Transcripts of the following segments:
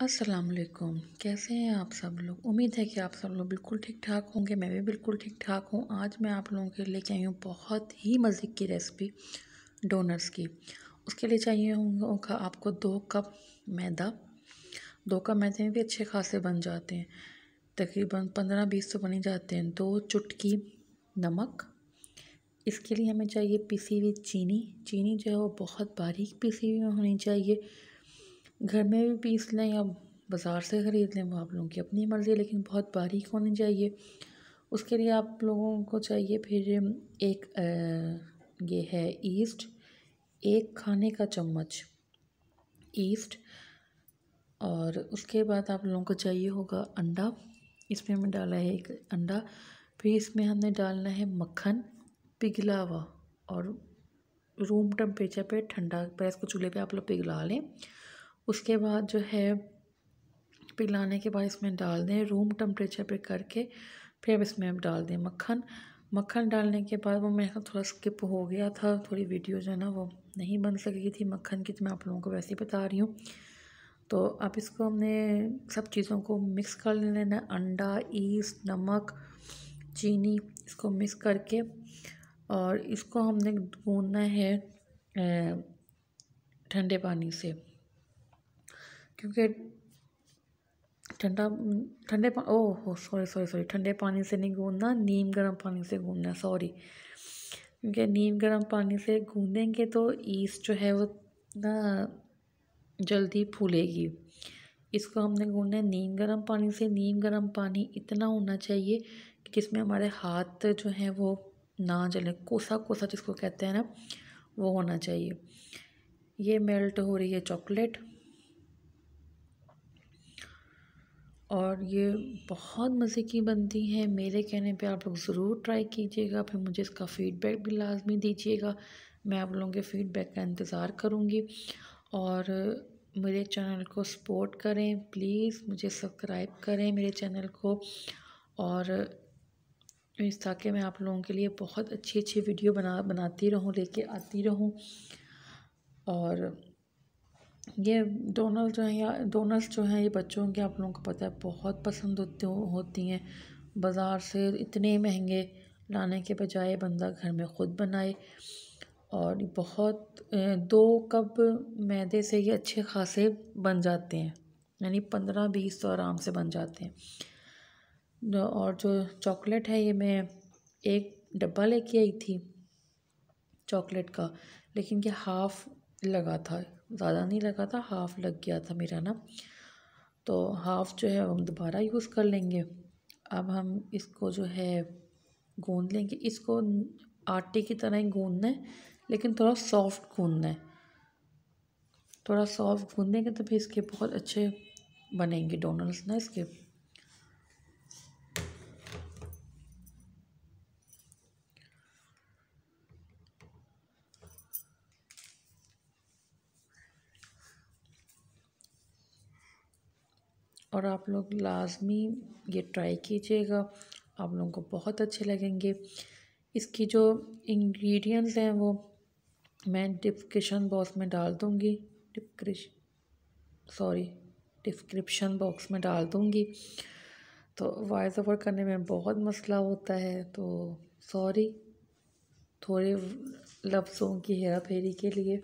अस्सलाम वालेकुम कैसे हैं आप सब लोग? उम्मीद है कि आप सब लोग बिल्कुल ठीक ठाक होंगे, मैं भी बिल्कुल ठीक ठाक हूँ। आज मैं आप लोगों के लिए आई हूँ बहुत ही मज़े की रेसिपी डोनर्स की। उसके लिए चाहिए होंगे आपको दो कप मैदा। दो कप मैदे में भी अच्छे खासे बन जाते हैं। तकरीबन पंद्रह बीस तो बन जाते हैं। दो चुटकी नमक। इसके लिए हमें चाहिए पिसी हुई चीनी। चीनी जो है वो बहुत बारीक पिसी हुई होनी चाहिए। घर में भी पीस लें या बाज़ार से ख़रीद लें, वो आप लोगों की अपनी मर्ज़ी, लेकिन बहुत बारीक होनी चाहिए। उसके लिए आप लोगों को चाहिए फिर एक ये है ईस्ट, एक खाने का चम्मच। ईस्ट, और उसके बाद आप लोगों को चाहिए होगा अंडा। इसमें हमने डाला है एक अंडा, फिर इसमें हमने डालना है मक्खन पिघला हुआ और रूम टेम्परेचर पे ठंडा पर इसको चूल्हे पे आप लोग पिघला लें। उसके बाद जो है, पिघलाने के बाद इसमें डाल दें रूम टेम्परेचर पे करके, फिर अब इसमें अब डाल दें मक्खन। मक्खन डालने के बाद वो मेरा थोड़ा स्किप हो गया था, थोड़ी वीडियो जो है ना वो नहीं बन सकी थी मक्खन की तो मैं आप लोगों को वैसे ही बता रही हूँ। तो अब इसको हमने सब चीज़ों को मिक्स कर लेना अंडा ईस्ट नमक, चीनी, इसको मिक्स करके। और इसको हमने गूंदना है ठंडे पानी से। क्योंकि ठंडा, ठंडे ओह सॉरी सॉरी सॉरी ठंडे पानी से नहीं गूंदना, नीम गर्म पानी से गूंदना सॉरी क्योंकि नीम गर्म पानी से गूंदेंगे तो ईस्ट जो है वो ना जल्दी फूलेगी। इसको हमने गूंदना है नीम गर्म पानी से। नीम गर्म पानी इतना होना चाहिए कि जिसमें हमारे हाथ जो हैं वो ना जले। कोसा कोसा जिसको कहते हैं ना, वो होना चाहिए। ये मेल्ट हो रही है चॉकलेट और ये बहुत मज़े की बनती हैं। मेरे कहने पे आप लोग ज़रूर ट्राई कीजिएगा, फिर मुझे इसका फ़ीडबैक भी लाजमी दीजिएगा। मैं आप लोगों के फ़ीडबैक का इंतज़ार करूँगी। और मेरे चैनल को सपोर्ट करें, प्लीज़ मुझे सब्सक्राइब करें मेरे चैनल को। और इस ताकि मैं आप लोगों के लिए बहुत अच्छी अच्छी वीडियो बना, बनाती रहूँ, लेके आती रहूँ। और ये डोनल जो है या डोनल्स जो हैं, ये बच्चों के आप लोगों को पता है बहुत पसंद होते होती हैं। बाज़ार से इतने महँगे लाने के बजाय बंदा घर में ख़ुद बनाए। और बहुत दो कप मैदे से ये अच्छे खासे बन जाते हैं, यानी पंद्रह बीस तो आराम से बन जाते हैं। और जो चॉकलेट है, ये मैं एक डब्बा लेके आई थी चॉकलेट का, लेकिन ये हाफ़ लगा था। ज़्यादा नहीं लगा था हाफ़ लग गया था मेरा ना। तो हाफ़ जो है हम दोबारा यूज़ कर लेंगे। अब हम इसको जो है गूँध लेंगे। इसको आटे की तरह ही गूँदना है, लेकिन थोड़ा सॉफ्ट गूँदना है। थोड़ा सॉफ्ट गूँदेंगे तो फिर इसके बहुत अच्छे बनेंगे डोनल्स ना इसके। और आप लोग लाजमी ये ट्राई कीजिएगा। आप लोगों को बहुत अच्छे लगेंगे। इसकी जो इंग्रेडिएंट्स हैं वो मैं डिस्क्रिप्शन बॉक्स में डाल दूँगी। डिस्क्रिश सॉरी, डिस्क्रिप्शन बॉक्स में डाल दूँगी। तो वॉइस ओवर करने में बहुत मसला होता है। तो सॉरी, थोड़े लफ्ज़ों की हेरा फेरी के लिए।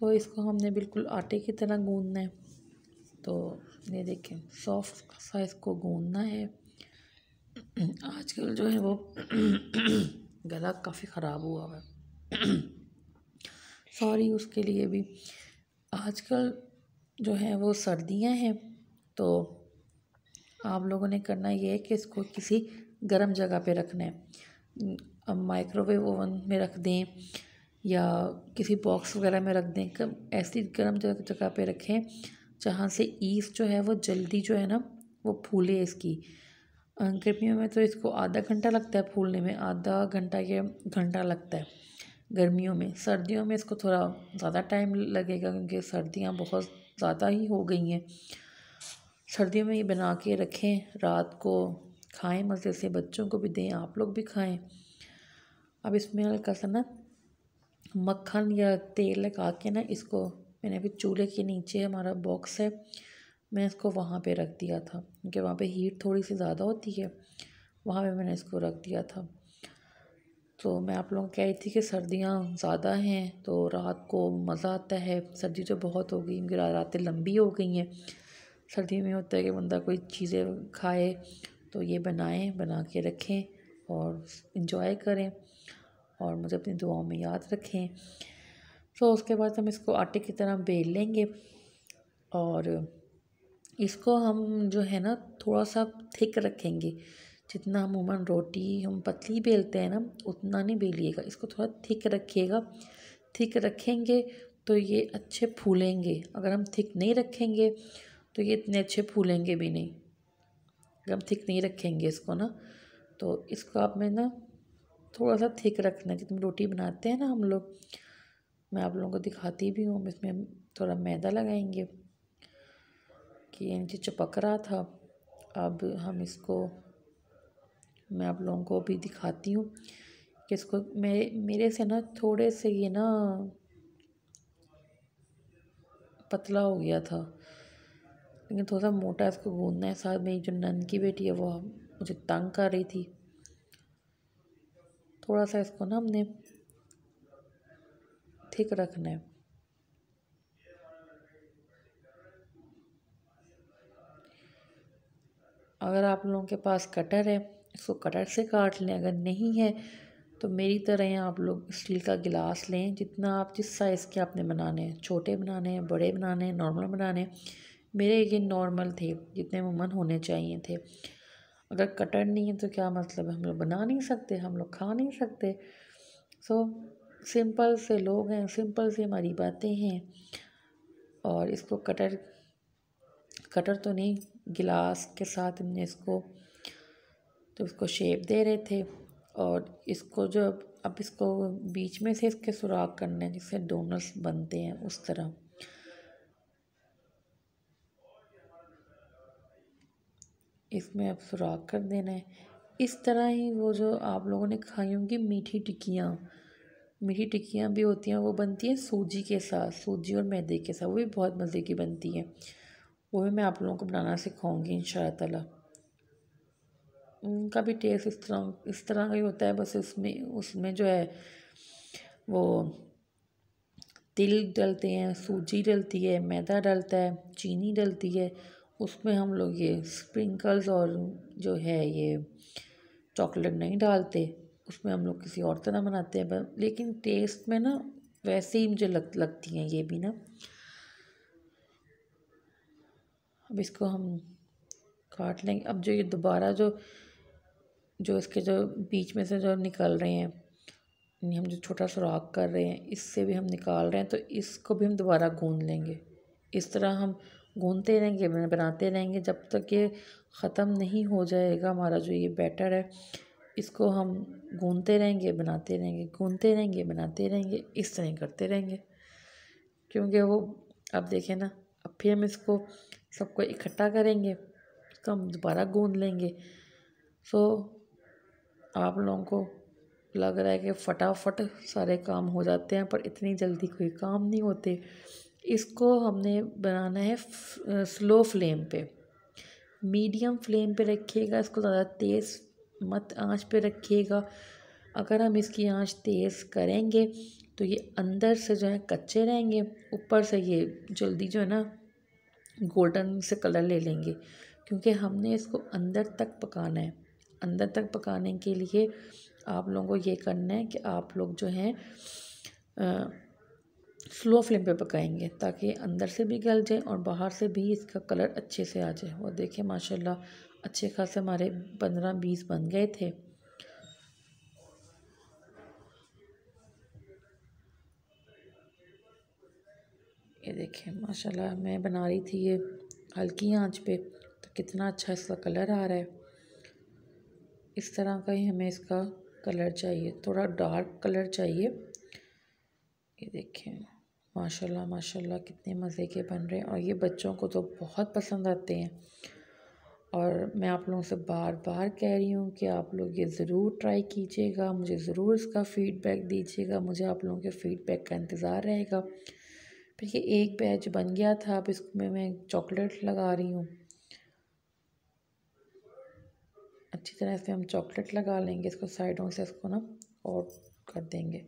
तो इसको हमने बिल्कुल आटे की तरह गूंदना है। तो ये देखें सॉफ्ट सा इसको गूंदना है। आजकल जो है वो गला काफ़ी ख़राब हुआ है। सॉरी उसके लिए भी। आजकल जो है वो सर्दियाँ हैं तो आप लोगों ने करना ये है कि इसको किसी गर्म जगह पे रखना है। अब माइक्रोवेव ओवन में रख दें। या किसी बॉक्स वगैरह में रख दें कम ऐसी गर्म जगह जगह पे रखें, जहाँ से ईस्ट जो है वो जल्दी जो है ना, वो फूले इसकी। गर्मियों में तो इसको आधा घंटा लगता है फूलने में, आधा घंटा या घंटा लगता है गर्मियों में। सर्दियों में इसको थोड़ा ज़्यादा टाइम लगेगा, क्योंकि सर्दियाँ बहुत ज़्यादा ही हो गई हैं। सर्दियों में ये बना के रखें, रात को खाएँ, मज़े से, बच्चों को भी दें, आप लोग भी खाएँ। अब इसमें हल्का सा ना मक्खन या तेल लगा के ना इसको मैंने अभी चूल्हे के नीचे हमारा बॉक्स है, मैं इसको वहाँ पे रख दिया था, क्योंकि वहाँ पे हीट थोड़ी सी ज़्यादा होती है, वहाँ पे मैंने इसको रख दिया था। तो मैं आप लोगों को कह रही थी कि सर्दियाँ ज़्यादा हैं तो रात को मज़ा आता है। सर्दी तो बहुत हो गई, क्योंकि रातें लंबी हो गई हैं। सर्दी में होता है कि बंदा कोई चीज़ें खाए तो ये बनाएँ, बना के रखें और इन्जॉय करें। और मुझे अपनी दुआओं में याद रखें। तो उसके बाद हम इसको आटे की तरह बेल लेंगे और इसको हम जो है ना थोड़ा सा थिक रखेंगे। जितना हम उमन रोटी हम पतली बेलते हैं ना, उतना नहीं बेलिएगा। इसको थोड़ा थिक रखिएगा। थिक रखेंगे तो ये अच्छे फूलेंगे। अगर हम थिक नहीं रखेंगे तो ये इतने अच्छे फूलेंगे भी नहीं। अगर हम थिक नहीं रखेंगे इसको ना तो इसको आप में ना थोड़ा सा थिक रखना जितनी रोटी बनाते हैं ना हम लोग। मैं आप लोगों को दिखाती भी हूँ, इसमें थोड़ा मैदा लगाएँगे कि ये नीचे चपक रहा था। अब हम इसको, मैं आप लोगों को भी दिखाती हूँ कि इसको मेरे मेरे से ना थोड़े से ये ना पतला हो गया था। लेकिन थोड़ा सा मोटा इसको गूंदना है। साथ मेरी जो नन की बेटी है वो मुझे तंग कर रही थी। थोड़ा सा इसको ना हमने थिक रखना है। अगर आप लोगों के पास कटर है, इसको कटर से काट लें, अगर नहीं है तो मेरी तरह आप लोग स्टील का गिलास लें, जितना आप जिस साइज़ के आपने बनाने हैं, छोटे बनाने हैं, बड़े बनाने हैं नॉर्मल बनाने मेरे ये नॉर्मल थे, जितने मुमन होने चाहिए थे। अगर कटर नहीं है तो क्या मतलब है? हम लोग बना नहीं सकते हम लोग खा नहीं सकते। सो so, सिंपल से लोग हैं सिंपल से हमारी बातें हैं। और इसको कटर कटर तो नहीं गिलास के साथ हमने इसको तो उसको शेप दे रहे थे। और इसको जो अब इसको बीच में से इसके सुराख करने हैं जिससे डोनट्स बनते हैं उस तरह। इसमें अब सुराख कर देना है। इस तरह ही वो जो आप लोगों ने खाई होंगी मीठी टिक्कियाँ मीठी टिक्कियाँ भी होती हैं, वो बनती हैं सूजी के साथ, सूजी और मैदे के साथ, वो भी बहुत मज़े की बनती है। वो भी मैं आप लोगों को बनाना सिखाऊँगी इन ताला उनका भी टेस्ट इस तरह इस तरह का ही होता है, बस उसमें उसमें जो है वो तिल डलते हैं, सूजी डलती है, मैदा डलता है, चीनी डलती है उसमें हम लोग ये स्प्रिंकल्स और जो है ये चॉकलेट नहीं डालते। उसमें हम लोग किसी और तरह बनाते हैं। लेकिन टेस्ट में ना वैसे ही मुझे लग, लगती हैं ये भी ना। अब इसको हम काट लेंगे। अब जो ये दोबारा जो जो इसके जो बीच में से जो निकल रहे हैं हम जो छोटा सुराख कर रहे हैं, इससे भी हम निकाल रहे हैं तो इसको भी हम दोबारा गूंद लेंगे। इस तरह हम गूंदते रहेंगे बनाते रहेंगे। जब तक ये ख़त्म नहीं हो जाएगा, हमारा जो ये बैटर है, इसको हम गूंदते रहेंगे बनाते रहेंगे गूंदते रहेंगे बनाते रहेंगे, इस तरह करते रहेंगे। क्योंकि वो, अब देखें ना, अब फिर हम इसको, सबको इकट्ठा करेंगे, इसको हम दोबारा गूंद लेंगे। सो आप लोगों को लग रहा है कि फटाफट सारे काम हो जाते हैं, पर इतनी जल्दी कोई काम नहीं होते। इसको हमने बनाना है स्लो फ्लेम पे। मीडियम फ्लेम पे रखिएगा, इसको ज़्यादा तेज़ मत आँच पे रखिएगा। अगर हम इसकी आँच तेज़ करेंगे तो ये अंदर से जो है कच्चे रहेंगे, ऊपर से ये जल्दी जो है ना गोल्डन से कलर ले लेंगे। क्योंकि हमने इसको अंदर तक पकाना है। अंदर तक पकाने के लिए आप लोगों को ये करना है कि आप लोग जो हैं स्लो फ्लेम पे पकाएँगे ताकि अंदर से भी गल जाए और बाहर से भी इसका कलर अच्छे से आ जाए। और देखिए, माशाल्लाह, अच्छे खासे हमारे पंद्रह बीस बन गए थे। ये देखिए, माशाल्लाह, मैं बना रही थी ये हल्की आँच पे तो कितना अच्छा इसका कलर आ रहा है। इस तरह का ही हमें इसका कलर चाहिए, थोड़ा डार्क कलर चाहिए। ये देखें माशाल्लाह माशाल्लाह, कितने मज़े के बन रहे हैं। और ये बच्चों को तो बहुत पसंद आते हैं। और मैं आप लोगों से बार बार कह रही हूँ कि आप लोग ये ज़रूर ट्राई कीजिएगा, मुझे ज़रूर इसका फ़ीडबैक दीजिएगा, मुझे आप लोगों के फ़ीडबैक का इंतज़ार रहेगा। फिर ये एक बैच बन गया था, अब इसमें मैं चॉकलेट लगा रही हूँ। अच्छी तरह से हम चॉकलेट लगा लेंगे, इसको साइडों से इसको ना और कर देंगे।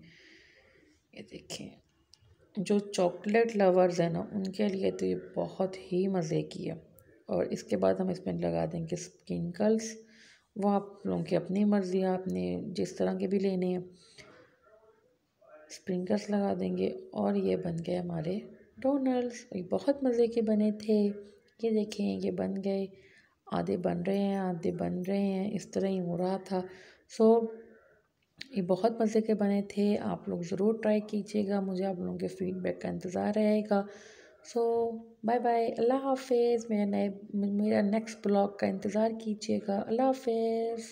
ये देखें जो चॉकलेट लवर्स हैं ना, उनके लिए तो ये बहुत ही मज़े की है। और इसके बाद हम इसमें लगा देंगे स्प्रिंकल्स वो आप लोगों की अपनी मर्ज़ी है, आपने जिस तरह के भी लेने हैं। स्प्रिंकल्स लगा देंगे और ये बन गए हमारे डोनल्ड्स ये बहुत मज़े के बने थे। ये देखें ये बन गए। आधे बन रहे हैं, आधे बन रहे हैं। इस तरह ही हो रहा था। सो ये बहुत मज़े के बने थे। आप लोग ज़रूर ट्राई कीजिएगा। मुझे आप लोगों के फीडबैक का इंतज़ार रहेगा। सो बाय बाय अल्लाह हाफिज़। मेरा नए मेरा नेक्स्ट ब्लॉग का इंतज़ार कीजिएगा। अल्लाह हाफिज़।